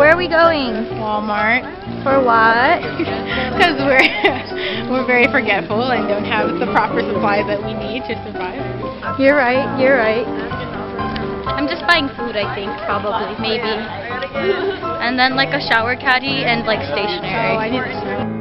Where are we going? Walmart. For what? Because we're we're very forgetful and don't have the proper supplies that we need to survive. You're right, you're right. I'm just buying food, I think, probably, maybe. And then like a shower caddy and like stationery. Oh,